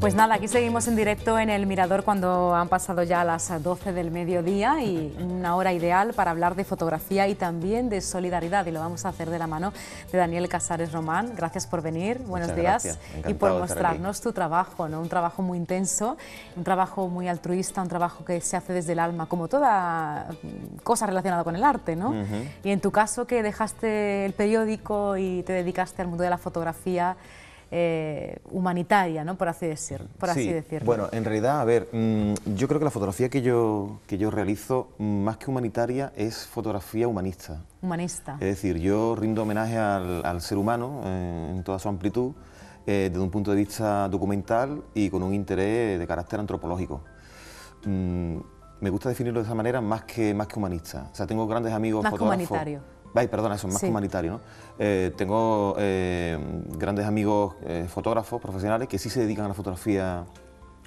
Pues nada, aquí seguimos en directo en el Mirador cuando han pasado ya las 12 del mediodía y una hora ideal para hablar de fotografía y también de solidaridad y lo vamos a hacer de la mano de Daniel Casares Román. Gracias por venir, buenos días y por mostrarnos tu trabajo, ¿no? un trabajo muy intenso, un trabajo muy altruista, un trabajo que se hace desde el alma, como toda cosa relacionada con el arte. ¿no? Y en tu caso que dejaste el periódico y te dedicaste al mundo de la fotografía, eh, humanitaria, ¿no? por, así, decir, por así decirlo. Bueno, en realidad, a ver, mm, yo creo que la fotografía que yo, que yo realizo, más que humanitaria, es fotografía humanista. Humanista. Es decir, yo rindo homenaje al, ser humano eh, en toda su amplitud, eh, desde un punto de vista documental y con un interés de carácter antropológico. Mm, me gusta definirlo de esa manera más que, más que humanista. O sea, tengo grandes amigos más humanitario Ay, perdona, eso es más humanitario, ¿no? Eh, tengo eh, grandes amigos eh, fotógrafos profesionales que sí se dedican a la fotografía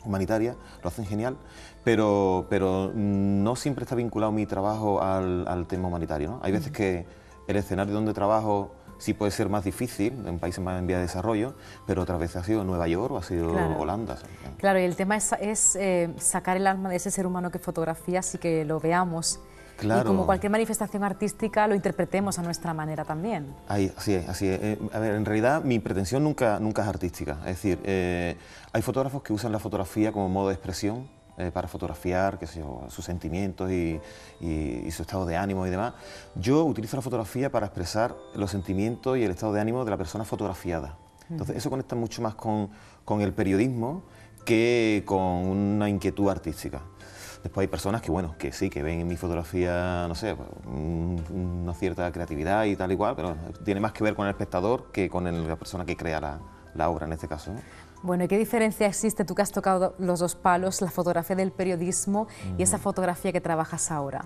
humanitaria, lo hacen genial, pero, pero no siempre está vinculado mi trabajo al, tema humanitario, ¿no? Hay veces que el escenario donde trabajo sí puede ser más difícil en países más en vía de desarrollo, pero otras veces ha sido Nueva York o ha sido Holanda. Claro, y el tema es, es sacar el alma de ese ser humano que fotografías y que lo veamos y como cualquier manifestación artística lo interpretemos a nuestra manera también. Ahí, así es, así es. Eh, a ver, en realidad mi pretensión nunca, nunca es artística. Es decir, eh, hay fotógrafos que usan la fotografía como modo de expresión eh, para fotografiar qué sé yo, sus sentimientos y, su estado de ánimo y demás. Yo utilizo la fotografía para expresar los sentimientos y el estado de ánimo de la persona fotografiada. Entonces eso conecta mucho más con, con el periodismo que con una inquietud artística. Después hay personas que, bueno, que sí, que ven en mi fotografía, no sé, una cierta creatividad y tal y cual, pero tiene más que ver con el espectador que con la persona que crea la, obra en este caso. Bueno, ¿y qué diferencia existe, tú que has tocado los dos palos, la fotografía del periodismo y esa fotografía que trabajas ahora?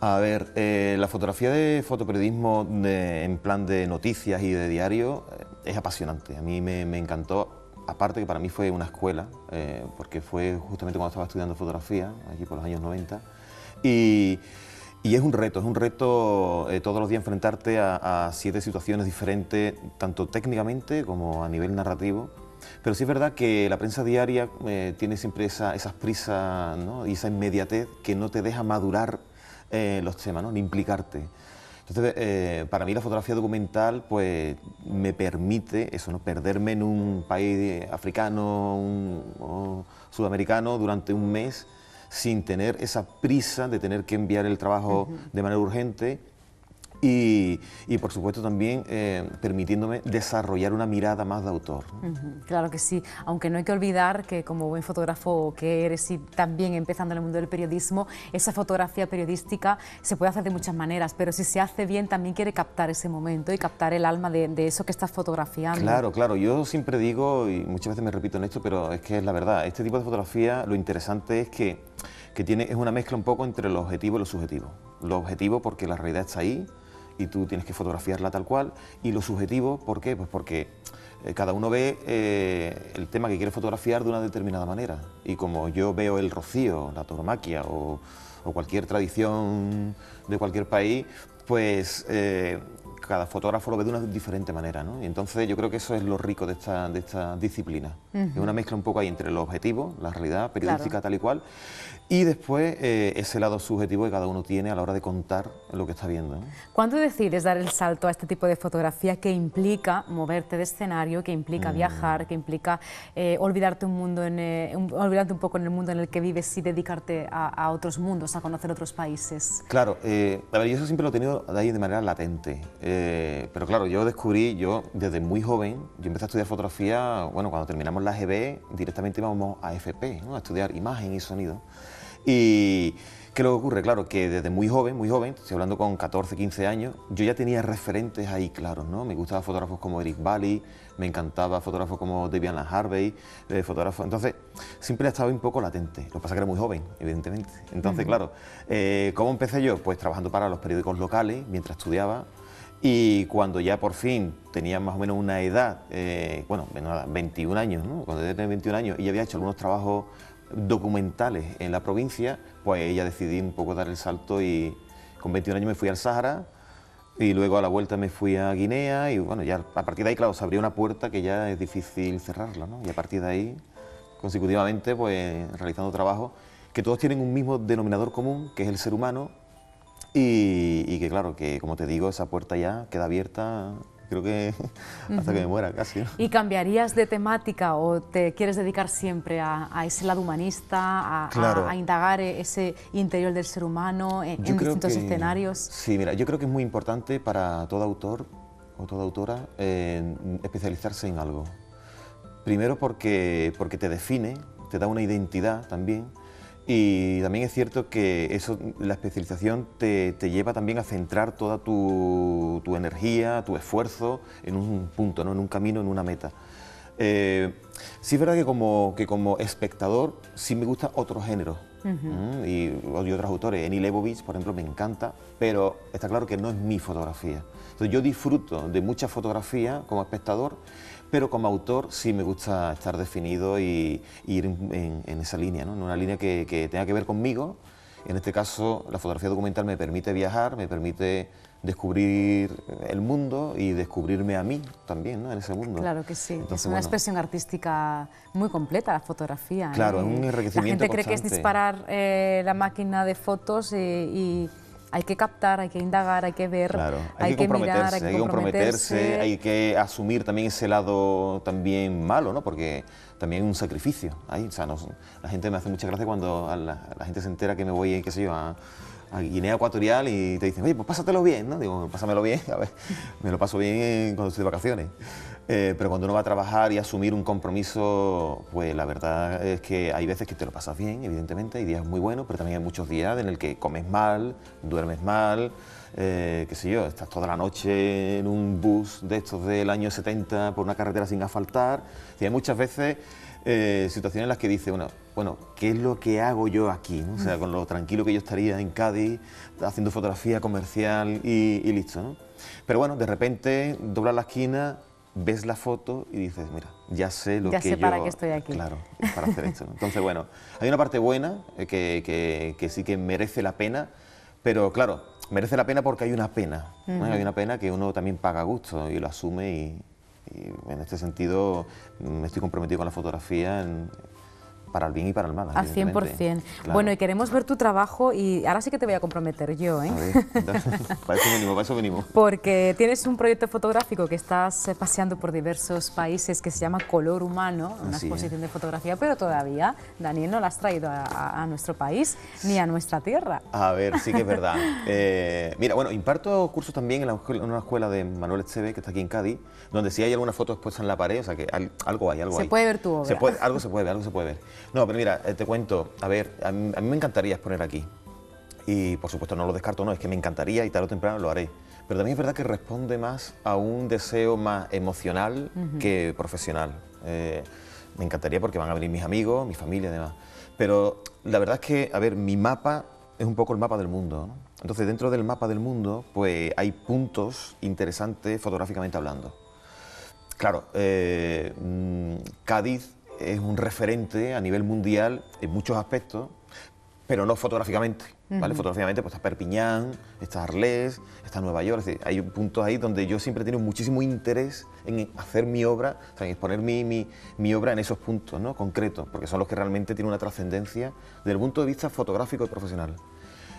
A ver, eh, la fotografía de fotoperiodismo en plan de noticias y de diario eh, es apasionante. A mí me, me encantó aparte que para mí fue una escuela, eh, porque fue justamente cuando estaba estudiando fotografía, allí por los años 90, y, es un reto, es un reto eh, todos los días enfrentarte a, siete situaciones diferentes, tanto técnicamente como a nivel narrativo, pero sí es verdad que la prensa diaria eh, tiene siempre esa, esas prisas y esa inmediatez que no te deja madurar los temas, ¿no? ni implicarte. Entonces, eh, para mí la fotografía documental pues, me permite eso, ¿no? perderme en un país africano o sudamericano durante un mes sin tener esa prisa de tener que enviar el trabajo de manera urgente y, por supuesto también eh, permitiéndome desarrollar una mirada más de autor. Claro que sí, aunque no hay que olvidar que como buen fotógrafo que eres y también empezando en el mundo del periodismo, esa fotografía periodística se puede hacer de muchas maneras, pero si se hace bien también quiere captar ese momento y captar el alma de, eso que estás fotografiando. Claro, claro, yo siempre digo, y muchas veces me repito en esto, pero es que es la verdad, este tipo de fotografía lo interesante es que, que tiene, es una mezcla un poco entre lo objetivo y lo subjetivo. Lo objetivo porque la realidad está ahí, y tú tienes que fotografiarla tal cual. Y lo subjetivo, ¿por qué? Pues porque eh, cada uno ve eh, el tema que quiere fotografiar de una determinada manera. Y como yo veo el rocío, la tauromaquia o, cualquier tradición de cualquier país, pues eh, cada fotógrafo lo ve de una diferente manera. ¿no? Y entonces yo creo que eso es lo rico de esta, de esta disciplina. Es una mezcla un poco ahí entre lo objetivo, la realidad periodística tal y cual, y después eh, ese lado subjetivo que cada uno tiene a la hora de contar lo que está viendo. ¿Cuándo decides dar el salto a este tipo de fotografía que implica moverte de escenario, que implica mm. viajar, que implica eh, olvidarte, un mundo en, eh, olvidarte un poco en el mundo en el que vives y dedicarte a, otros mundos, a conocer otros países? Claro, a ver, yo eso siempre lo he tenido de ahí de manera latente, pero claro, yo descubrí, yo desde muy joven, yo empecé a estudiar fotografía, bueno, cuando terminamos la GB directamente íbamos a FP, a estudiar imagen y sonido. Y ¿qué lo que ocurre? Claro, que desde muy joven, muy joven, estoy hablando con 14, 15 años, yo ya tenía referentes ahí claros, ¿no? Me gustaban fotógrafos como Eric Bali, me encantaba fotógrafos como Debian Harvey, eh, fotógrafos... Entonces, siempre estaba un poco latente. Lo que pasa es que era muy joven, evidentemente. Entonces, claro, eh, ¿cómo empecé yo? Pues trabajando para los periódicos locales mientras estudiaba. Y cuando ya por fin tenía más o menos una edad, eh, bueno, 21 años, ¿no? Cuando tenía 21 años y había hecho algunos trabajos documentales en la provincia, pues ella decidí un poco dar el salto y con 21 años me fui al Sahara Y luego a la vuelta me fui a Guinea y bueno, ya a partir de ahí, claro, se abrió una puerta que ya es difícil cerrarla, ¿no? Y a partir de ahí, consecutivamente, pues realizando trabajo que todos tienen un mismo denominador común, que es el ser humano, y, que claro, que como te digo, esa puerta ya queda abierta creo que hasta que me muera casi. ¿Y cambiarías de temática o te quieres dedicar siempre a, ese lado humanista, a, indagar ese interior del ser humano en, distintos escenarios? Sí, mira, yo creo que es muy importante para todo autor o toda autora eh, especializarse en algo. Primero porque, porque te define, te da una identidad también y también es cierto que eso, la especialización te, lleva también a centrar toda tu, energía, tu esfuerzo en un punto, ¿no? en un camino, en una meta. Eh, sí es verdad que como, que como espectador sí me gusta otro género. y, otros autores, Eni Lebovich, por ejemplo, me encanta, pero está claro que no es mi fotografía. Entonces yo disfruto de mucha fotografía como espectador, pero como autor sí me gusta estar definido y, ir en, esa línea, ¿no? en una línea que, tenga que ver conmigo. En este caso, la fotografía documental me permite viajar, me permite descubrir el mundo y descubrirme a mí también ¿no? en ese mundo. Claro que sí, es una expresión artística muy completa la fotografía. Claro, ¿eh? un enriquecimiento La gente cree que es disparar eh, la máquina de fotos y hay que captar, hay que indagar, hay que ver, hay, que, mirar, hay que comprometerse, hay que asumir también ese lado también malo, ¿no? Porque también es un sacrificio. Ahí, o sea, la gente me hace mucha gracia cuando la, gente se entera que me voy, qué sé yo, a, a Guinea Ecuatorial y te dicen, oye, pues pásatelo bien, ¿no? Digo, pásamelo bien, a ver, me lo paso bien cuando estoy de vacaciones. Eh, pero cuando uno va a trabajar y asumir un compromiso, pues la verdad es que hay veces que te lo pasas bien, evidentemente, hay días muy buenos, pero también hay muchos días en el que comes mal, duermes mal, eh, qué sé yo, estás toda la noche en un bus de estos del año 70 por una carretera sin asfaltar. Y hay muchas veces eh, situaciones en las que dice, bueno, bueno, ¿qué es lo que hago yo aquí? O sea, con lo tranquilo que yo estaría en Cádiz, haciendo fotografía comercial y, y listo, ¿no? Pero bueno, de repente doblas la esquina ves la foto y dices, mira, ya sé lo que sé yo... para qué estoy aquí. Claro, para hacer esto. Entonces, bueno, hay una parte buena eh, que, que, sí que merece la pena, pero claro, merece la pena porque hay una pena. Hay una pena que uno también paga gusto y lo asume y, y en este sentido me estoy comprometido con la fotografía para el bien y para el mal. Al 100%. Bueno, y queremos ver tu trabajo y ahora sí que te voy a comprometer yo, ¿eh? para eso venimos, para eso venimos. Porque tienes un proyecto fotográfico que estás eh, paseando por diversos países que se llama Color Humano, una exposición de fotografía, pero todavía, Daniel, no la has traído a, nuestro país ni a nuestra tierra. A ver, sí que es verdad. Eh, mira, bueno, imparto cursos también en, una escuela de Manuel Echeve, que está aquí en Cádiz, donde sí hay algunas fotos expuestas en la pared, o sea que algo hay, algo hay. Se puede ver tu obra. Se puede, algo se puede ver, algo se puede ver. No, pero mira, eh, te cuento, a ver, a mí, me encantaría exponer aquí. Y por supuesto no lo descarto, no, es que me encantaría y tarde o temprano lo haré. Pero también es verdad que responde más a un deseo más emocional que profesional. Eh, me encantaría porque van a venir mis amigos, mi familia y demás. Pero la verdad es que, a ver, mi mapa es un poco el mapa del mundo. Entonces, dentro del mapa del mundo, pues hay puntos interesantes fotográficamente hablando. Claro, eh, mm, Cádiz es un referente a nivel mundial en muchos aspectos, pero no fotográficamente. ¿vale? Fotográficamente pues, está Perpiñán, está Arles, está Nueva York. hay puntos ahí donde yo siempre he tenido muchísimo interés en hacer mi obra, en exponer mi, mi, mi, obra en esos puntos ¿no? concretos, porque son los que realmente tienen una trascendencia desde el punto de vista fotográfico y profesional.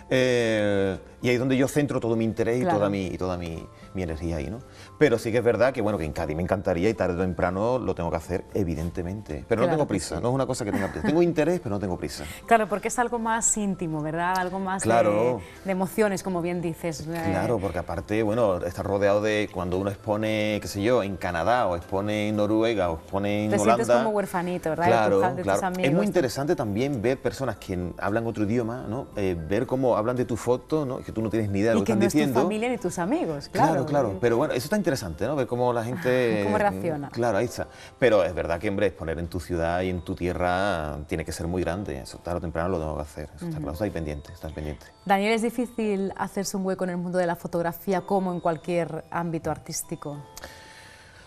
Eh, y ahí es donde yo centro todo mi interés y toda, mi, y toda mi, mi, energía ahí, ¿no? Pero sí que es verdad que, bueno, que en Cádiz me encantaría y tarde o temprano lo tengo que hacer, evidentemente. Pero no tengo prisa, no es una cosa que tenga prisa. Tengo interés, pero no tengo prisa. Claro, porque es algo más íntimo, ¿verdad? Algo más de, emociones, como bien dices. Eh. Claro, porque aparte, bueno, está rodeado de cuando uno expone, qué sé yo, en Canadá o expone en Noruega o expone en Te Holanda. Te sientes como huerfanito, ¿verdad? Claro, claro. es muy interesante también ver personas que hablan otro idioma, ¿no? Eh, ver cómo hablan de tu foto, ¿no? que tú no tienes ni idea de lo que, están diciendo. Y que no es tu familia ni tus amigos, claro. Claro, claro. Pero bueno, eso está interesante, ¿no? Ver cómo la gente... cómo reacciona. Claro, ahí está. Pero es verdad que, hombre, exponer en tu ciudad y en tu tierra tiene que ser muy grande. Eso tarde o temprano lo tengo que hacer. Eso está claro, está ahí pendiente, está pendiente. Daniel, ¿es difícil hacerse un hueco en el mundo de la fotografía como en cualquier ámbito artístico?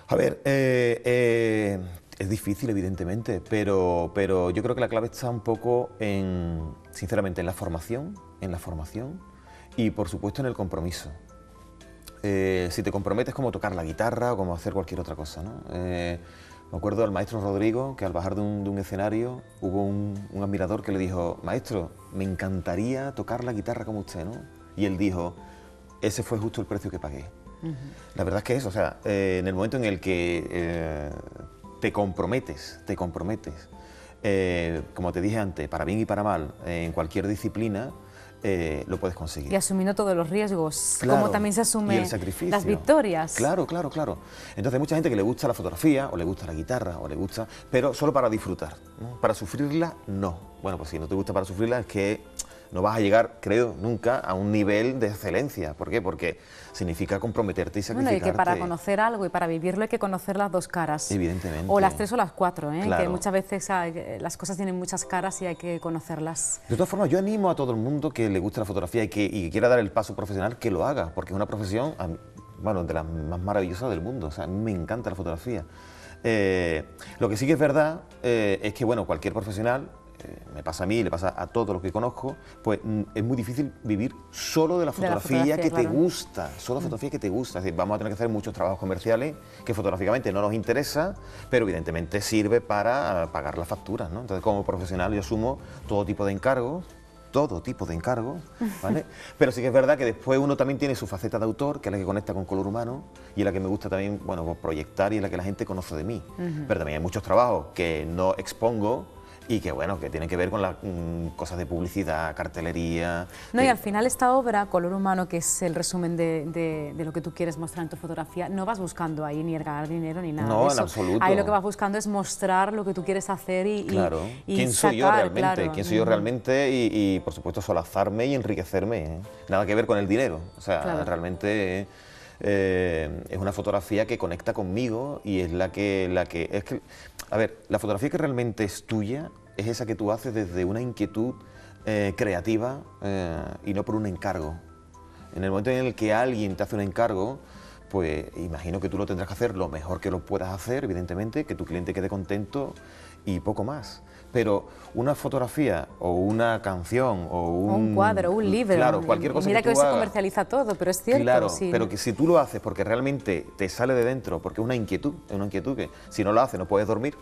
A ver, eh, eh, es difícil, evidentemente, pero, pero yo creo que la clave está un poco en, sinceramente, en la formación, en la formación y, por supuesto, en el compromiso. eh, si te comprometes como tocar la guitarra o como hacer cualquier otra cosa. ¿no? Eh, me acuerdo del maestro Rodrigo que al bajar de un, escenario hubo un, admirador que le dijo, maestro, me encantaría tocar la guitarra como usted, ¿no? Y él dijo, ese fue justo el precio que pagué. La verdad es que eso, o sea, eh, en el momento en el que te comprometes, te comprometes, como te dije antes, para bien y para mal, en cualquier disciplina, eh, lo puedes conseguir. Y asumiendo todos los riesgos, como también se asume las victorias. Claro, claro, claro. Entonces hay mucha gente que le gusta la fotografía, o le gusta la guitarra, o le gusta, pero solo para disfrutar. Para sufrirla, no. Bueno, pues si no te gusta para sufrirla es que no vas a llegar, creo, nunca a un nivel de excelencia. ¿Por qué? Porque significa comprometerte y sacrificarte. Bueno, y que para conocer algo y para vivirlo hay que conocer las dos caras. Evidentemente. O las tres o las cuatro, ¿eh? que muchas veces las cosas tienen muchas caras y hay que conocerlas. De todas formas, yo animo a todo el mundo que le guste la fotografía y que, quiera dar el paso profesional, que lo haga, porque es una profesión, bueno, de las más maravillosas del mundo. O sea, a mí me encanta la fotografía. Eh, lo que sí que es verdad eh, es que, bueno, cualquier profesional me pasa a mí, le pasa a todos los que conozco, pues mm, es muy difícil vivir solo de la fotografía, que te gusta, solo la fotografía que te gusta. Es decir, vamos a tener que hacer muchos trabajos comerciales que fotográficamente no nos interesa, pero evidentemente sirve para pagar las facturas. ¿no? Entonces, como profesional yo asumo todo tipo de encargos, todo tipo de encargos, ¿vale? Pero sí que es verdad que después uno también tiene su faceta de autor, que es la que conecta con color humano y es la que me gusta también, bueno, pues proyectar y es la que la gente conoce de mí. Pero también hay muchos trabajos que no expongo y que bueno, que tienen que ver con las mm, cosas de publicidad, cartelería. No, y al final esta obra, Color Humano, que es el resumen de, de, lo que tú quieres mostrar en tu fotografía, no vas buscando ahí ni ganar dinero ni nada. No, en absoluto. Ahí lo que vas buscando es mostrar lo que tú quieres hacer y. Claro, quién soy yo realmente, quién soy yo realmente y, por supuesto solazarme y enriquecerme. ¿eh? Nada que ver con el dinero. O sea, realmente. Eh, es una fotografía que conecta conmigo y es la que, la que... Es a ver, la fotografía que realmente es tuya es esa que tú haces desde una inquietud eh, creativa eh, y no por un encargo. En el momento en el que alguien te hace un encargo, pues imagino que tú lo tendrás que hacer lo mejor que lo puedas hacer, evidentemente, que tu cliente quede contento y poco más pero una fotografía o una canción o un, cuadro, un libro. Claro, cualquier cosa Mira que, hoy se comercializa todo, pero es cierto. Claro, pero que si tú lo haces porque realmente te sale de dentro, porque es una inquietud, es una inquietud que si no lo haces no puedes dormir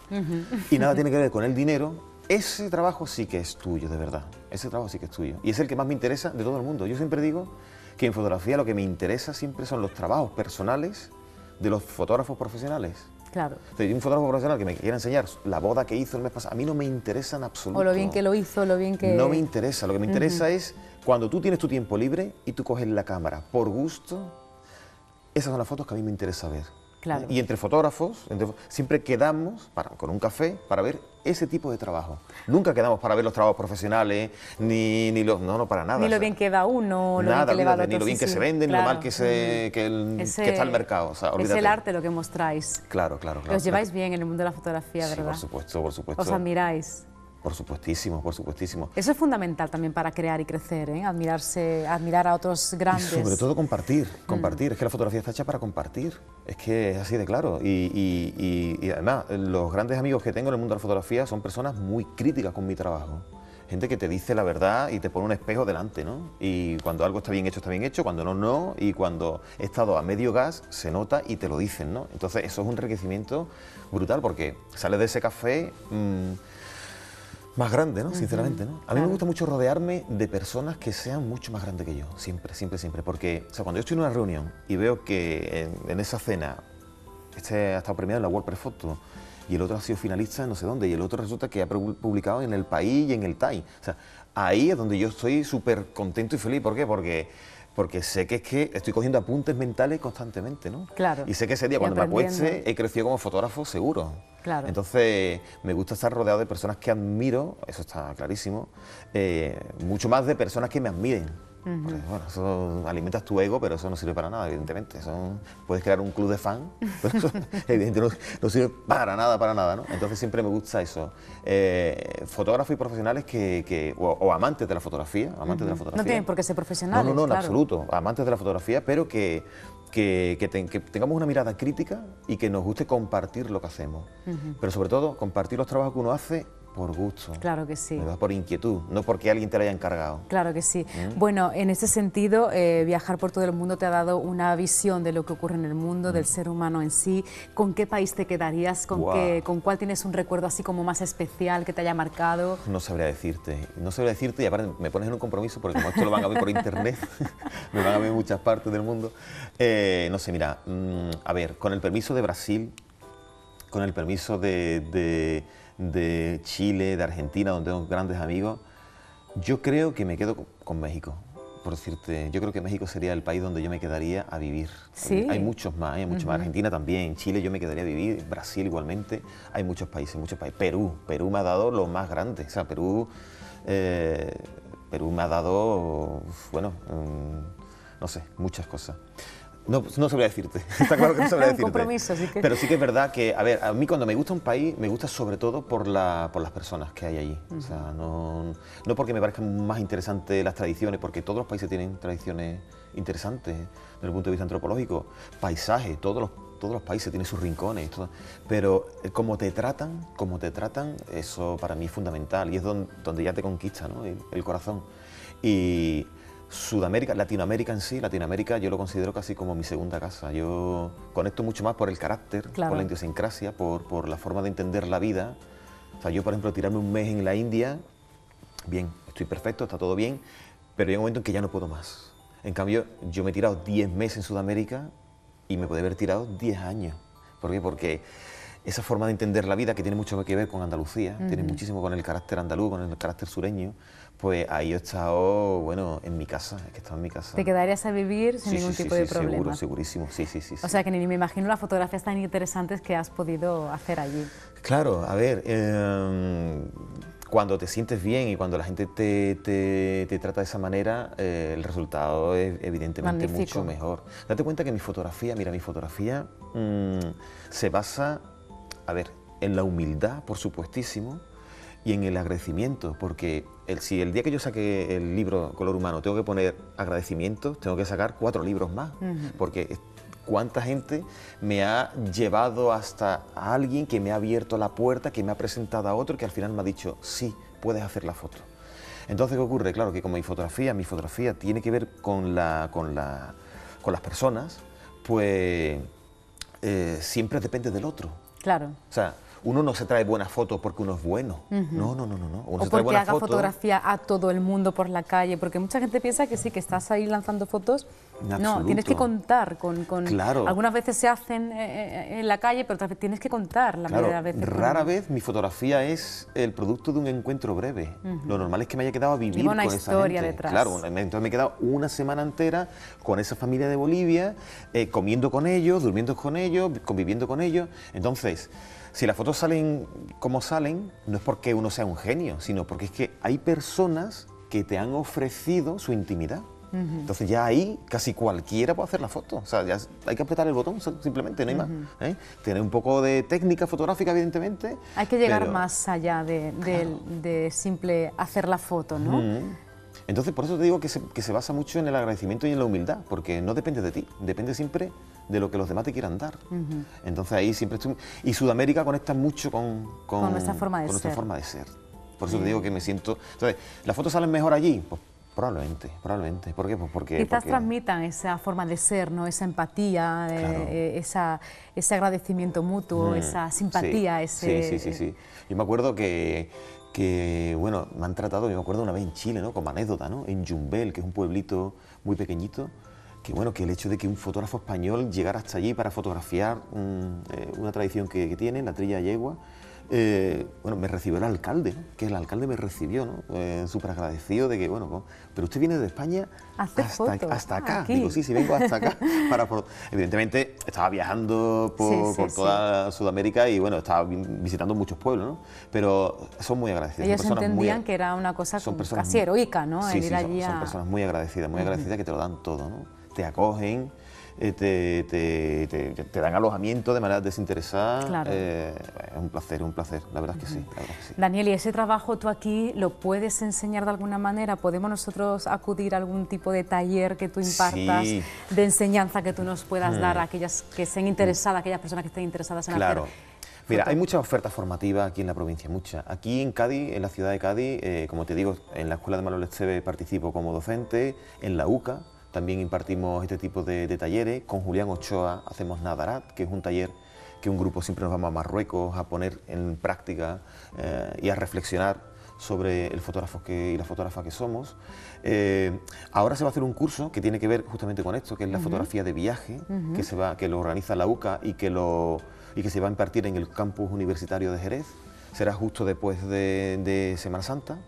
y nada tiene que ver con el dinero, ese trabajo sí que es tuyo, de verdad. Ese trabajo sí que es tuyo. Y es el que más me interesa de todo el mundo. Yo siempre digo que en fotografía lo que me interesa siempre son los trabajos personales de los fotógrafos profesionales. Claro. un fotógrafo profesional que me quiera enseñar la boda que hizo el mes pasado, a mí no me interesa en absoluto. O lo bien que lo hizo, lo bien que... No me interesa, lo que me interesa es cuando tú tienes tu tiempo libre y tú coges la cámara por gusto, esas son las fotos que a mí me interesa ver. Y entre fotógrafos, siempre quedamos para, con un café para ver ese tipo de trabajo. Nunca quedamos para ver los trabajos profesionales, ni, ni los... No, no, para nada. Ni lo bien que da uno, lo nada, bien que le Ni lo bien que se vende, ni lo mal que, se, que, está el mercado. es el arte lo que mostráis. Claro, claro, claro. Os lleváis bien en el mundo de la fotografía, ¿verdad? por supuesto, por supuesto. Os admiráis. Por supuestísimo, por supuestísimo. Eso es fundamental también para crear y crecer, ¿eh? Admirarse, admirar a otros grandes. sobre todo compartir, mm. compartir. Es que la fotografía está hecha para compartir. Es que es así de claro. Y, y, además, los grandes amigos que tengo en el mundo de la fotografía son personas muy críticas con mi trabajo. Gente que te dice la verdad y te pone un espejo delante, ¿no? Y cuando algo está bien hecho, está bien hecho, cuando no, no. Y cuando he estado a medio gas, se nota y te lo dicen, ¿no? Entonces, eso es un enriquecimiento brutal porque sales de ese café... Mm, más grande, ¿no? Sinceramente, ¿no? A mí me gusta mucho rodearme de personas que sean mucho más grandes que yo, siempre, siempre, siempre. Porque, o sea, cuando yo estoy en una reunión y veo que en, esa cena este ha estado premiado en la World Press Photo y el otro ha sido finalista en no sé dónde y el otro resulta que ha publicado en El País y en El TAI. O sea, ahí es donde yo estoy súper contento y feliz. ¿Por qué? Porque porque sé que es que estoy cogiendo apuntes mentales constantemente, ¿no? Claro. Y sé que ese día cuando me acueste he crecido como fotógrafo seguro. Claro. Entonces me gusta estar rodeado de personas que admiro, eso está clarísimo, eh, mucho más de personas que me admiren bueno, eso alimentas tu ego, pero eso no sirve para nada, evidentemente. puedes crear un club de fan, pero eso evidentemente no, sirve para nada, para nada, ¿no? Entonces siempre me gusta eso. Eh, fotógrafos y profesionales que, o, amantes de la fotografía, amantes de la fotografía. No tienen por qué ser profesionales, No, no, no, en absoluto. Amantes de la fotografía, pero que, que, tengamos una mirada crítica y que nos guste compartir lo que hacemos. Pero sobre todo, compartir los trabajos que uno hace por gusto. Claro que sí. Por inquietud, no porque alguien te lo haya encargado. Claro que sí. ¿Mm? Bueno, en ese sentido, eh, viajar por todo el mundo te ha dado una visión de lo que ocurre en el mundo, del mm. ser humano en sí. ¿Con qué país te quedarías? ¿Con, qué, ¿Con cuál tienes un recuerdo así como más especial que te haya marcado? No sabría decirte. No sabría decirte y aparte me pones en un compromiso porque como esto lo van a ver por internet, me van a ver en muchas partes del mundo. Eh, no sé, mira, mm, a ver, con el permiso de Brasil, con el permiso de de Chile, de Argentina, donde tengo grandes amigos, yo creo que me quedo con México. Por decirte, yo creo que México sería el país donde yo me quedaría a vivir. ¿Sí? Hay muchos más, hay muchos más. Argentina también, Chile yo me quedaría a vivir, Brasil igualmente. Hay muchos países, muchos países. Perú, Perú me ha dado lo más grande. O sea, Perú, eh, Perú me ha dado, bueno, mm, no sé, muchas cosas. No, no sabría decirte, está claro que no sabría decirte. compromiso, Pero sí que es verdad que, a ver, a mí cuando me gusta un país, me gusta sobre todo por, la, por las personas que hay allí. O sea, no, no porque me parezcan más interesantes las tradiciones, porque todos los países tienen tradiciones interesantes desde el punto de vista antropológico. Paisaje, todos los, todos los países tienen sus rincones, pero eh, cómo te tratan, cómo te tratan, eso para mí es fundamental y es donde, donde ya te conquista ¿no? el, el corazón. Y Sudamérica, Latinoamérica en sí, Latinoamérica yo lo considero casi como mi segunda casa. Yo conecto mucho más por el carácter, por la idiosincrasia, por, por, la forma de entender la vida. O sea, yo, por ejemplo, tirarme un mes en la India, bien, estoy perfecto, está todo bien, pero hay un momento en que ya no puedo más. En cambio, yo me he tirado 10 meses en Sudamérica y me puede haber tirado 10 años. ¿Por qué? Porque esa forma de entender la vida que tiene mucho que ver con Andalucía, tiene muchísimo con el carácter andaluz, con el carácter sureño, pues ahí he estado, bueno, en mi casa, es que he estado en mi casa. ¿Te quedarías a vivir sin ningún tipo de problema? Seguro, segurísimo, sí, sí, sí. O sea que ni me imagino las fotografías tan interesantes que has podido hacer allí. Claro, a ver, em, cuando te sientes bien y cuando la gente te, te, trata de esa manera, eh, el resultado es evidentemente mucho mejor. Date cuenta que mi fotografía, mira, mi fotografía mm, se basa a ver, en la humildad, por supuestísimo, y en el agradecimiento, porque el, si el día que yo saque el libro Color Humano tengo que poner agradecimientos, tengo que sacar cuatro libros más, porque cuánta gente me ha llevado hasta a alguien que me ha abierto la puerta, que me ha presentado a otro, que al final me ha dicho, sí, puedes hacer la foto. Entonces, ¿qué ocurre? Claro que como mi fotografía, mi fotografía tiene que ver con, la, con, la, con las personas, pues eh, siempre depende del otro. Claro. Uno no se trae buenas fotos porque uno es bueno. No, no, no, no. no. Uno o porque haga fotografía a todo el mundo por la calle, porque mucha gente piensa que sí, que estás ahí lanzando fotos. No, tienes que contar con... con claro. Algunas veces se hacen eh, eh, en la calle, pero otras veces tienes que contar la claro, mayoría de veces. Rara vez mi fotografía es el producto de un encuentro breve. Lo normal es que me haya quedado a vivir con esa historia detrás. Claro, entonces me he quedado una semana entera con esa familia de Bolivia, eh, comiendo con ellos, durmiendo con ellos, conviviendo con ellos. Entonces si las fotos salen como salen, no es porque uno sea un genio, sino porque es que hay personas que te han ofrecido su intimidad. Entonces ya ahí casi cualquiera puede hacer la foto. O sea, ya hay que apretar el botón simplemente, no hay más. ¿eh? Tener un poco de técnica fotográfica, evidentemente. Hay que llegar más allá de, simple hacer la foto, ¿no? Entonces, por eso te digo que se, que se basa mucho en el agradecimiento y en la humildad, porque no depende de ti, depende siempre de lo que los demás te quieran dar. Entonces ahí siempre estoy... Y Sudamérica conecta mucho con, con, nuestra forma de con ser. forma de ser. Por eso te digo que me siento... Entonces, ¿las fotos salen mejor allí? Pues probablemente, probablemente. ¿Por qué? Pues porque... Quizás transmitan esa forma de ser, ¿no? Esa empatía, eh, eh, esa, ese agradecimiento mutuo, esa simpatía, ese... Sí, sí, sí, sí. Yo me acuerdo que que, bueno, me han tratado, yo me acuerdo una vez en Chile, ¿no? Como anécdota, ¿no? En Jumbel, que es un pueblito muy pequeñito, que bueno, que el hecho de que un fotógrafo español llegara hasta allí para fotografiar eh, una tradición que, que tiene, la trilla yegua, eh, bueno, me recibió el alcalde, que el alcalde me recibió, ¿no? Eh, súper agradecido de que, bueno, pero usted viene de España hasta, hasta, acá. Digo, sí, sí, vengo hasta acá. para, evidentemente, estaba viajando por, toda Sudamérica y, bueno, estaba visitando muchos pueblos, ¿no? Pero son muy agradecidos. Ellos entendían que era una cosa casi heroica, ¿no? Son, personas muy agradecidas, muy agradecidas que te lo dan todo, ¿no? Te acogen, eh, te, te, dan alojamiento de manera desinteresada. Eh, es un placer, un placer, la verdad, es que sí, Daniel, ¿y ese trabajo tú aquí lo puedes enseñar de alguna manera? ¿Podemos nosotros acudir a algún tipo de taller que tú impartas, de enseñanza que tú nos puedas dar a mm. aquellas que estén interesadas, aquellas personas que estén interesadas en claro. hacer Mira, hay muchas ofertas formativas aquí en la provincia, muchas. Aquí en Cádiz, en la ciudad de Cádiz, eh, como te digo, en la Escuela de Manuel Esteve participo como docente, en la UCA también impartimos este tipo de, talleres, con Julián Ochoa hacemos Nadarat, que es un taller que un grupo siempre nos vamos a Marruecos a poner en práctica eh, y a reflexionar sobre el fotógrafo que, y la fotógrafa que somos. Eh, ahora se va a hacer un curso que tiene que ver justamente con esto, que es la fotografía de viaje, que, se va, que lo organiza la UCA y que, lo, y que se va a impartir en el campus universitario de Jerez. Será justo después de, Semana Santa.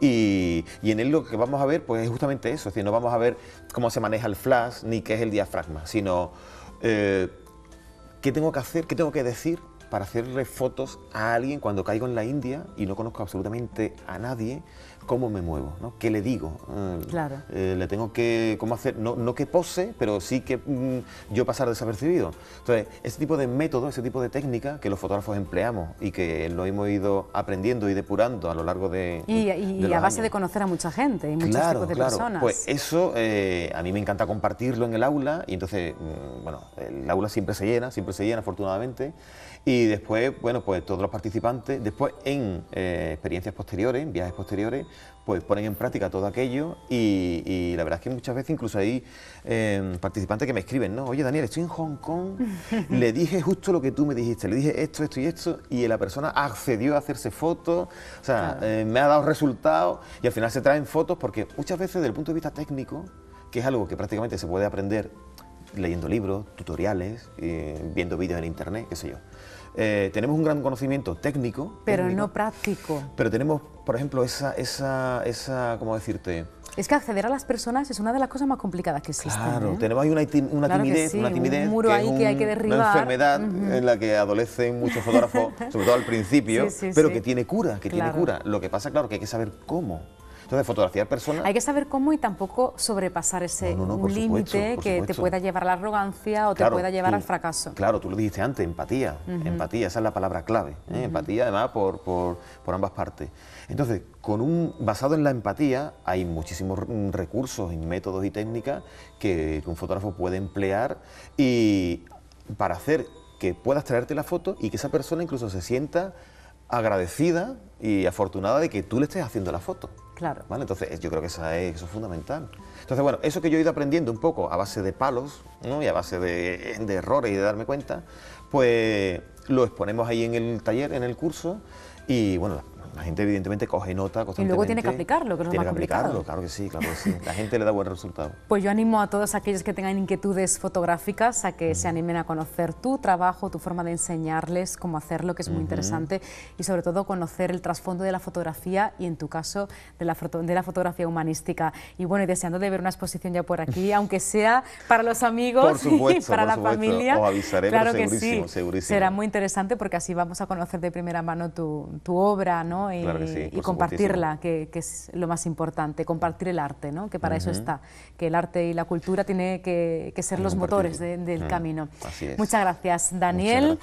Y, en él lo que vamos a ver pues es justamente eso, es decir, no vamos a ver cómo se maneja el flash ni qué es el diafragma, sino eh, qué tengo que hacer, qué tengo que decir para hacerle fotos a alguien cuando caigo en la India y no conozco absolutamente a nadie, cómo me muevo, ¿no? ¿Qué le digo? Eh, claro. Eh, le tengo que, ¿cómo hacer? No, no que pose, pero sí que mm, yo pasar desapercibido. Entonces, ese tipo de método, ese tipo de técnica que los fotógrafos empleamos y que lo hemos ido aprendiendo y depurando a lo largo de. Y, y, a base de conocer a mucha gente y muchos claro, tipos de claro. personas. Pues eso eh, a mí me encanta compartirlo en el aula y entonces, mm, bueno, el aula siempre se llena, siempre se llena afortunadamente. Y después, bueno, pues todos los participantes, después en experiencias posteriores, en viajes posteriores, pues ponen en práctica todo aquello y, la verdad es que muchas veces incluso hay em, participantes que me escriben, ¿no? Oye Daniel, estoy en Hong Kong, le dije justo lo que tú me dijiste, le dije esto, esto y esto y la persona accedió a hacerse fotos, o sea, eh, me ha dado resultados y al final se traen fotos porque muchas veces desde el punto de vista técnico, que es algo que prácticamente se puede aprender leyendo libros, tutoriales, eh, viendo vídeos en internet, qué sé yo. Eh, tenemos un gran conocimiento técnico. Pero no práctico. Pero tenemos, por ejemplo, esa, esa, esa, ¿cómo decirte? Es que acceder a las personas es una de las cosas más complicadas que existen. Claro, ¿eh? tenemos ahí una, timidez, una timidez. Un muro ahí que hay que derribar. Una enfermedad en la que adolecen muchos fotógrafos, sobre todo al principio, pero que tiene cura, que tiene cura. Lo que pasa, claro, que hay que saber cómo. Entonces, fotografiar personas... Hay que saber cómo y tampoco sobrepasar ese límite que te pueda llevar a la arrogancia o te pueda llevar al fracaso. Claro, tú lo dijiste antes, empatía. Empatía, esa es la palabra clave. ¿eh? Empatía, además, por, por, por, ambas partes. Entonces, con un, basado en la empatía, hay muchísimos recursos y métodos y técnicas que, que un fotógrafo puede emplear y para hacer que puedas traerte la foto y que esa persona incluso se sienta agradecida y afortunada de que tú le estés haciendo la foto. Claro. ¿Vale? Entonces, yo creo que eso es, fundamental. Entonces, bueno, eso que yo he ido aprendiendo un poco a base de palos ¿no? y a base de, de errores y de darme cuenta, pues lo exponemos ahí en el taller, en el curso, y bueno, la gente evidentemente coge nota constantemente. Y luego tiene que aplicarlo, que es Tiene que aplicarlo, claro que sí, claro que sí. La gente le da buen resultado. Pues yo animo a todos aquellos que tengan inquietudes fotográficas a que se animen a conocer tu trabajo, tu forma de enseñarles cómo hacerlo, que es muy interesante, y sobre todo conocer el trasfondo de la fotografía y en tu caso de la, de la fotografía humanística. Y bueno, y deseando de ver una exposición ya por aquí, aunque sea para los amigos y para la familia. Os avisaré, claro que sí. segurísimo. Será muy interesante porque así vamos a conocer de primera mano tu, tu obra, ¿no? Y, compartirla, que, es lo más importante, compartir el arte, ¿no? que para eso está, que el arte y la cultura tiene que, ser los motores del camino. Muchas gracias, Daniel.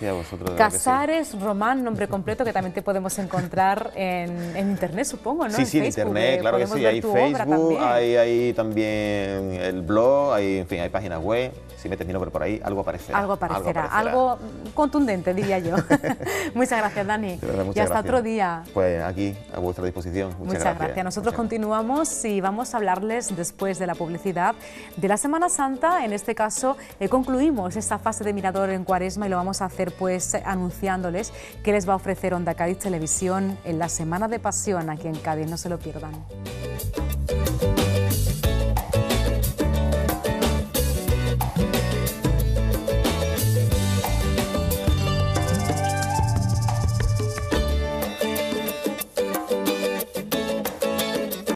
Casares Román, nombre completo, que también te podemos encontrar en, Internet, supongo, ¿no? Sí, sí, en Internet, claro que sí, hay Facebook, hay, hay, también el blog, hay, en fin, hay páginas web, si metes mi nombre por ahí, algo aparecerá. Algo aparecerá, algo, contundente, diría yo. muchas gracias, Dani. y hasta otro día. Pues aquí, a vuestra disposición. Muchas, gracias. Nosotros continuamos y vamos a hablarles después de la publicidad de la Semana Santa. En este caso, eh, concluimos esta fase de Mirador en Cuaresma y lo vamos a hacer pues anunciándoles que les va a ofrecer Onda Cádiz Televisión en la Semana de Pasión aquí en Cádiz. No se lo pierdan.